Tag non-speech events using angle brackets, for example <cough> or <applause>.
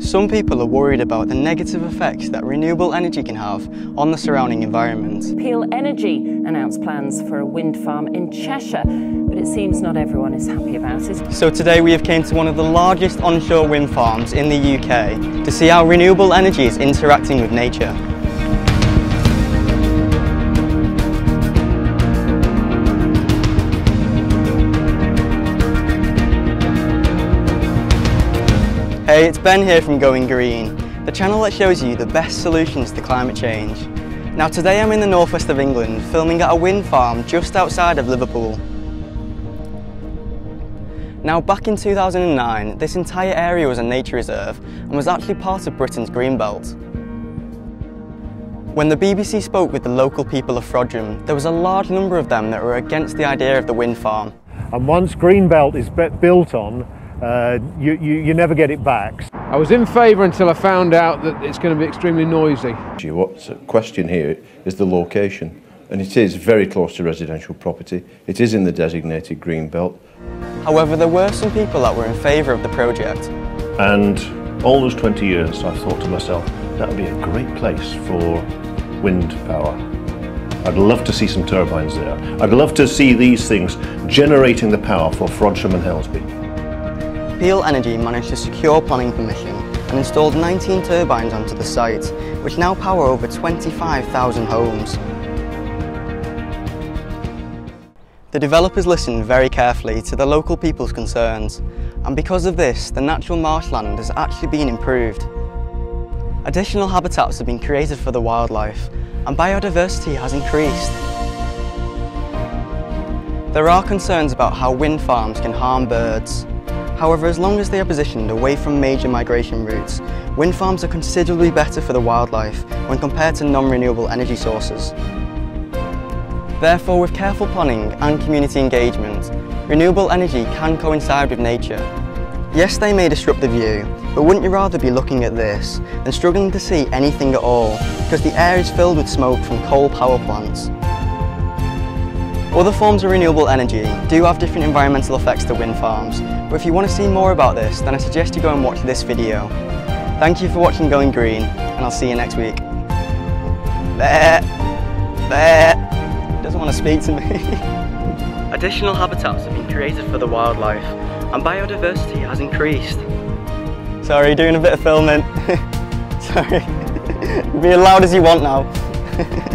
Some people are worried about the negative effects that renewable energy can have on the surrounding environment. Peel Energy announced plans for a wind farm in Cheshire, but it seems not everyone is happy about it. So today we have came to one of the largest onshore wind farms in the UK to see how renewable energy is interacting with nature. Hey, it's Ben here from Going Green, the channel that shows you the best solutions to climate change. Now today I'm in the northwest of England filming at a wind farm just outside of Liverpool. Now back in 2009, this entire area was a nature reserve and was actually part of Britain's Greenbelt. When the BBC spoke with the local people of Frodsham, there was a large number of them that were against the idea of the wind farm. And once Greenbelt is built on, uh, you, you, you, never get it back. I was in favour until I found out that it's going to be extremely noisy. What's at question here is the location, and it is very close to residential property. It is in the designated green belt. However, there were some people that were in favour of the project. And all those 20 years, I thought to myself, that would be a great place for wind power. I'd love to see some turbines there. I'd love to see these things generating the power for Frodsham and Helsby. Peel Energy managed to secure planning permission and installed 19 turbines onto the site, which now power over 25,000 homes. The developers listened very carefully to the local people's concerns, and because of this, the natural marshland has actually been improved. Additional habitats have been created for the wildlife, and biodiversity has increased. There are concerns about how wind farms can harm birds, However, as long as they are positioned away from major migration routes, wind farms are considerably better for the wildlife when compared to non-renewable energy sources. Therefore, with careful planning and community engagement, renewable energy can coincide with nature. Yes, they may disrupt the view, but wouldn't you rather be looking at this than struggling to see anything at all because the air is filled with smoke from coal power plants? Other forms of renewable energy do have different environmental effects to wind farms, but if you want to see more about this, then I suggest you go and watch this video. Thank you for watching Going Green, and I'll see you next week. There, there, doesn't want to speak to me. <laughs> Additional habitats have been created for the wildlife, and biodiversity has increased. Sorry, doing a bit of filming. <laughs> Sorry. <laughs> Be as loud as you want now.